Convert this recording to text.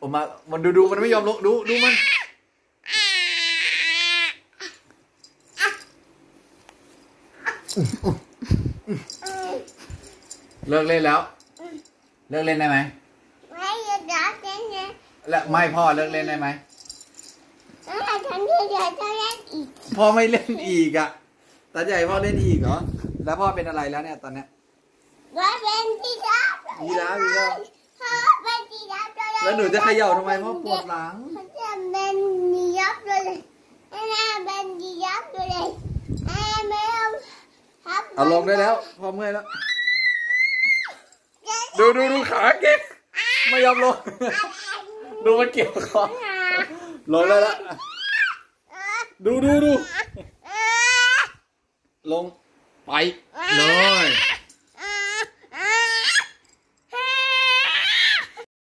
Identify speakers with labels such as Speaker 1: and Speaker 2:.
Speaker 1: ออกมา มันดูดูมันไม่ยอมลงดูดูมัน เลิกเล่นแล้ว เลิกเล่นได้ไหม
Speaker 2: ไม่จะรักฉันนะ
Speaker 1: และไม่พ่อเลิกเล่นได้ไหม
Speaker 2: แล้วฉันที่จะจะเล่นอีก
Speaker 1: พ่อไม่เล่นอีกอะตาใหญ่พ่อเล่นอีกเหรอ แล้วพ่อเป็นอะไรแล้วเนี่ยตอนเนี้ย
Speaker 2: ว่าเป็นที่รัก
Speaker 1: ยีราฟอีกแล้ว
Speaker 2: พ่อเป็นที่รักเลย
Speaker 1: แล้วหนูจะเขย่าทำไมพ่อปวดหลัง
Speaker 2: เขาจะเป็นที่รักเลยแม่เป็นที่รักเลยแม่ไม่เอาครับ
Speaker 1: เอาลงได้แล้วพ่อเมื่อยแล้ว ดูดูดูขาเก็บไม่ยอมลง ดูมันเกี่ยวคอลงได้แล้วดูดูดูลงไปเลย